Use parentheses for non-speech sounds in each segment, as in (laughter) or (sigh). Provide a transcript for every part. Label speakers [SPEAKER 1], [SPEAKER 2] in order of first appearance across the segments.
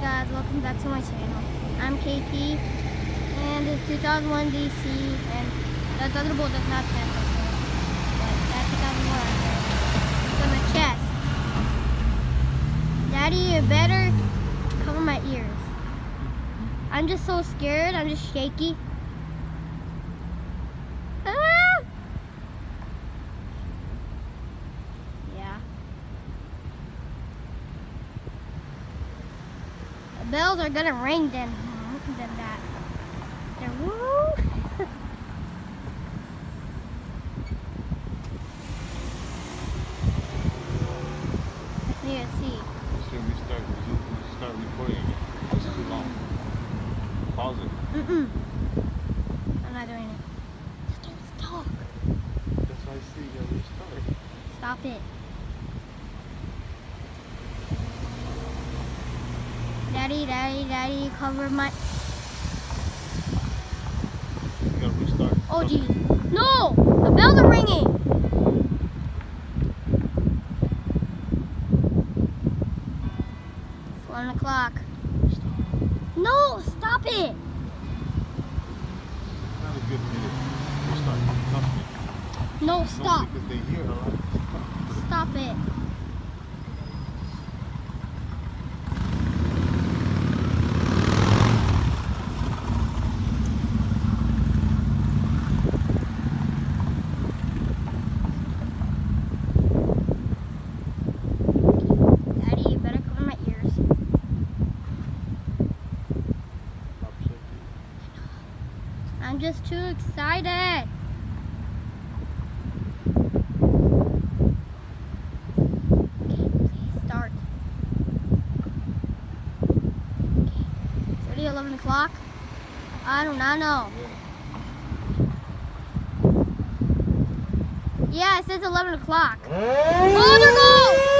[SPEAKER 1] guys, welcome back to my channel. I'm KP and it's 2001 DC and that other boat does not have but that's 2001 It's on my chest. Daddy, you better cover my ears. I'm just so scared, I'm just shaky. Ah! Yeah. The bells are gonna ring then. Than that. They're woo. (laughs) To see.
[SPEAKER 2] Should we start, we start recording again? It's too long. Pause it.
[SPEAKER 1] Mm-mm. I'm not doing it. Just don't talk.
[SPEAKER 2] That's why I see that we start.
[SPEAKER 1] Stop it. Daddy, daddy, daddy, cover my.
[SPEAKER 2] We gotta restart.
[SPEAKER 1] Oh, geez. No! The bells are ringing! It's one o'clock. No! Stop it!
[SPEAKER 2] Not a good minute. Restart. Stop it.
[SPEAKER 1] No,
[SPEAKER 2] No,
[SPEAKER 1] stop.
[SPEAKER 2] because they hear a lot.
[SPEAKER 1] Stop it. Daddy, you better cover my ears.
[SPEAKER 2] Stop shaking.
[SPEAKER 1] Just too excited. Okay, please start. Okay. It's already 11 o'clock. I do not know. Yeah, it says 11 o'clock. Oh, there goes!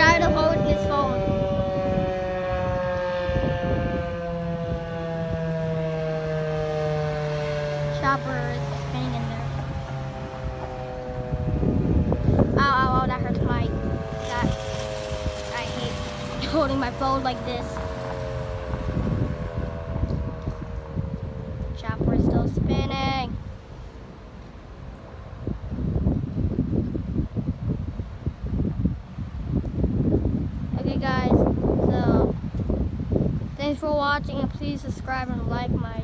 [SPEAKER 1] trying to hold his phone. Chopper is spinning in there. Ow, ow, ow, that hurts my, that, I hate holding my phone like this. Chopper is still spinning. Okay guys, so thanks for watching and please subscribe and like my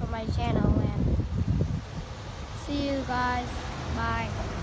[SPEAKER 1] for my channel and see you guys. Bye.